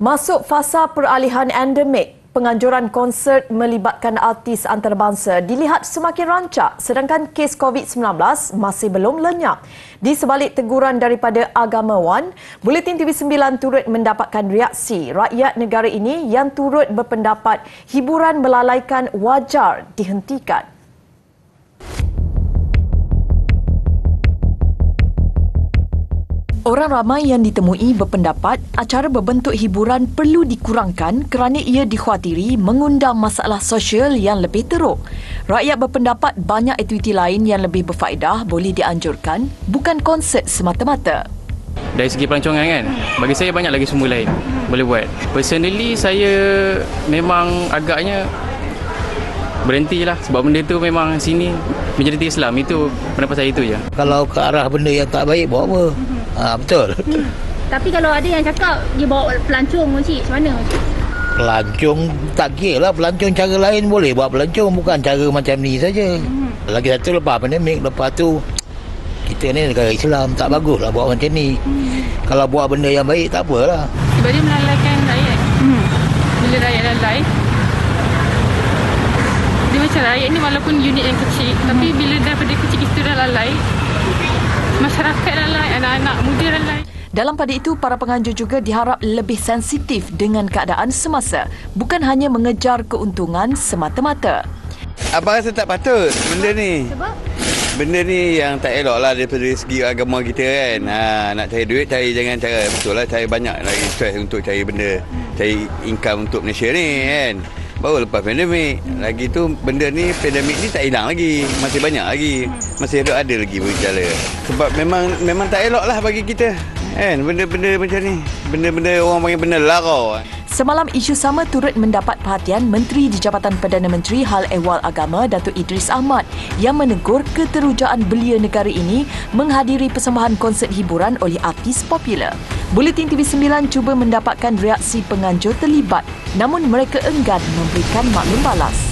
Masuk fasa peralihan endemik, penganjuran konsert melibatkan artis antarabangsa dilihat semakin rancak sedangkan kes COVID-19 masih belum lenyap. Di sebalik teguran daripada agamawan, Buletin TV9 turut mendapatkan reaksi rakyat negara ini yang turut berpendapat hiburan melalaikan wajar dihentikan. Orang ramai yang ditemui berpendapat acara berbentuk hiburan perlu dikurangkan kerana ia dikhawatiri mengundang masalah sosial yang lebih teruk. Rakyat berpendapat banyak aktiviti lain yang lebih berfaedah boleh dianjurkan, bukan konsert semata-mata. Dari segi pelancongan kan, bagi saya banyak lagi semua lain boleh buat. Personally, saya memang agaknya berhentilah sebab benda tu memang sini majoriti Islam itu pendapat saya itu je. Kalau ke arah benda yang tak baik buat apa? Ha, betul. Hmm. Tapi kalau ada yang cakap dia bawa pelancong makcik, macam mana makcik? Pelancong tak kira lah. Pelancong cara lain boleh buat pelancong. Bukan cara macam ni saja. Hmm. Lagi satu lepas pandemik. Lepas tu kita ni negara Islam. Tak bagus lah buat macam ni. Hmm. Kalau buat benda yang baik tak apalah. Sebab dia melalaikan rakyat. Hmm. Bila rakyat lalai. Dia macam rakyat ni walaupun unit yang kecil. Hmm. Tapi bila daripada kecil kita dah lalai masyarakat lalai, anak-anak muda lalai. Dalam pada itu, para penganjur juga diharap lebih sensitif dengan keadaan semasa, bukan hanya mengejar keuntungan semata-mata. Abang rasa tak patut benda ni. Sebab? Benda ni yang tak elok lah daripada segi agama kita kan. Ha, nak cari duit, cari jangan cara. Betul lah, cari banyak lagi stress untuk cari benda. Cari income untuk Malaysia ni kan. Baru lepas pandemik. Lagi tu benda ni pandemik ni tak hilang lagi. Masih banyak lagi. Masih ada ada lagi berjala. Sebab memang memang tak elok lah bagi kita. Kan benda-benda macam ni. Benda-benda orang panggil benda larau. Semalam isu sama turut mendapat perhatian Menteri di Jabatan Perdana Menteri Hal Ehwal Agama Datuk Idris Ahmad yang menegur keterujaan belia negara ini menghadiri persembahan konsert hiburan oleh artis popular. Buletin TV9 cuba mendapatkan reaksi penganjur terlibat namun mereka enggan memberikan maklum balas.